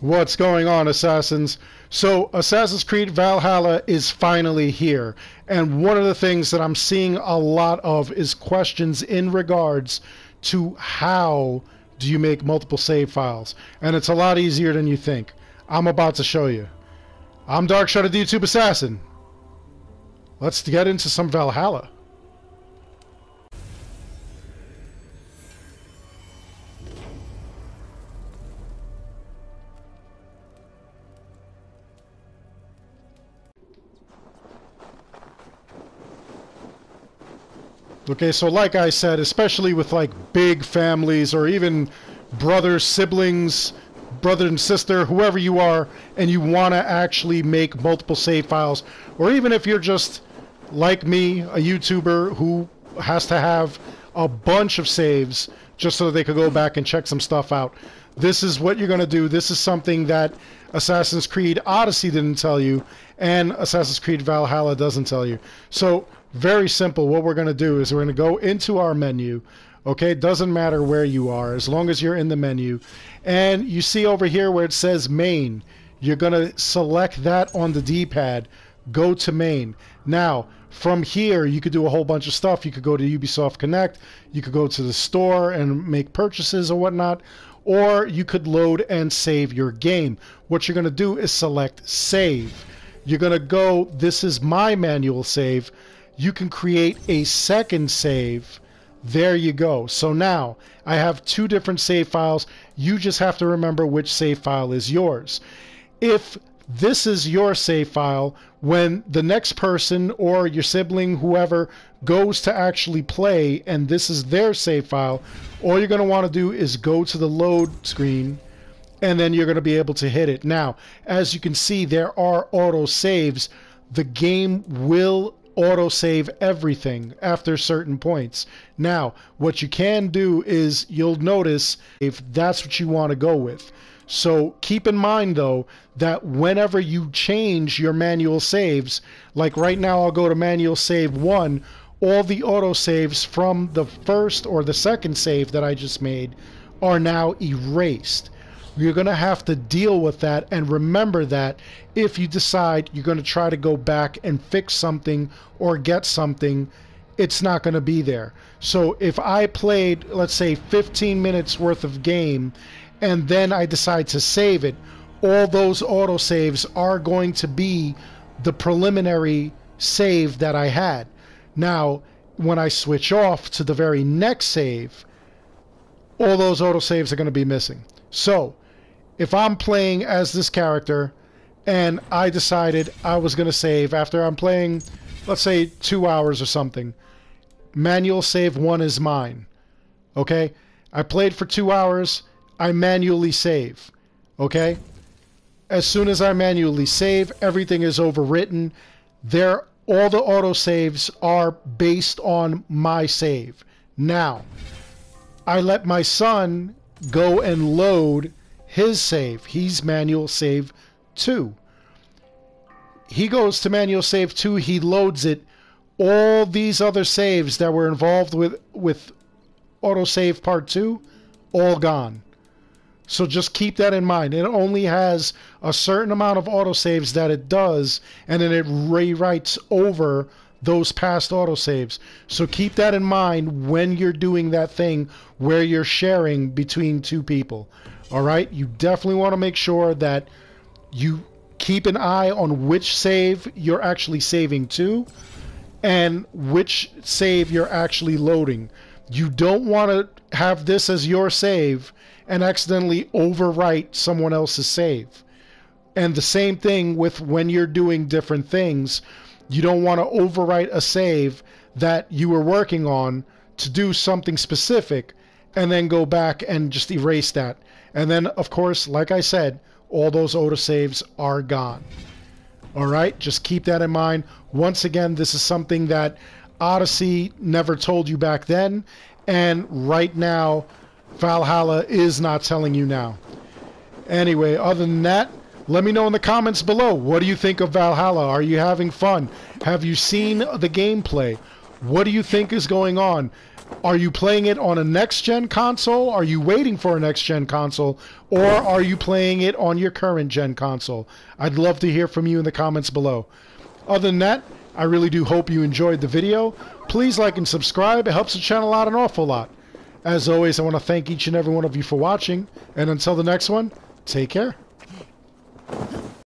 What's going on, Assassins? So, Assassin's Creed Valhalla is finally here. And one of the things that I'm seeing a lot of is questions in regards to how do you make multiple save files. And it's a lot easier than you think. I'm about to show you. I'm Dark Strider the YouTube Assassin. Let's get into some Valhalla. Okay, so like I said, especially with like big families or even brothers, siblings, brother and sister, whoever you are, and you want to actually make multiple save files, or even if you're just like me, a YouTuber who has to have a bunch of saves just so they could go back and check some stuff out. This is what you're going to do. This is something that Assassin's Creed Odyssey didn't tell you, and Assassin's Creed Valhalla doesn't tell you. So very simple. What we're going to do is we're going to go into our menu. Okay, it doesn't matter where you are as long as you're in the menu. And you see over here where it says main, you're going to select that on the D pad, go to main. Now, from here, you could do a whole bunch of stuff. You could go to Ubisoft Connect, you could go to the store and make purchases or whatnot, or you could load and save your game. What you're going to do is select save. You're going to go, this is my manual save you can create a second save. There you go. So now I have two different save files. You just have to remember which save file is yours. If this is your save file, when the next person or your sibling, whoever, goes to actually play and this is their save file, all you're going to want to do is go to the load screen and then you're going to be able to hit it. Now, as you can see, there are auto saves. The game will autosave everything after certain points. Now, what you can do is you'll notice if that's what you want to go with. So keep in mind though that whenever you change your manual saves, like right now I'll go to manual save 1, all the autosaves from the first or the second save that I just made are now erased. You're going to have to deal with that and remember that if you decide you're going to try to go back and fix something or get something, it's not going to be there. So if I played, let's say, 15 minutes worth of game and then I decide to save it, all those autosaves are going to be the preliminary save that I had. Now, when I switch off to the very next save, all those autosaves are going to be missing. So, if I'm playing as this character and I decided I was going to save after I'm playing, let's say, two hours or something, manual save one is mine. Okay? I played for two hours, I manually save. Okay? As soon as I manually save, everything is overwritten. There, all the autosaves are based on my save. Now, I let my son go and load his save. He's manual save 2. He goes to manual save 2, he loads it. All these other saves that were involved with with autosave part 2 all gone. So just keep that in mind. It only has a certain amount of autosaves that it does, and then it rewrites over those past autosaves. So keep that in mind when you're doing that thing where you're sharing between two people. All right, you definitely want to make sure that you keep an eye on which save you're actually saving to and which save you're actually loading. You don't want to have this as your save and accidentally overwrite someone else's save. And the same thing with when you're doing different things. You don't want to overwrite a save that you were working on to do something specific and then go back and just erase that. And then, of course, like I said, all those autosaves are gone. All right, just keep that in mind. Once again, this is something that Odyssey never told you back then, and right now, Valhalla is not telling you now. Anyway, other than that, let me know in the comments below. What do you think of Valhalla? Are you having fun? Have you seen the gameplay? What do you think is going on? Are you playing it on a next gen console? Are you waiting for a next gen console? Or are you playing it on your current gen console? I'd love to hear from you in the comments below. Other than that, I really do hope you enjoyed the video. Please like and subscribe. It helps the channel out an awful lot. As always, I want to thank each and every one of you for watching. And until the next one, take care. Huh?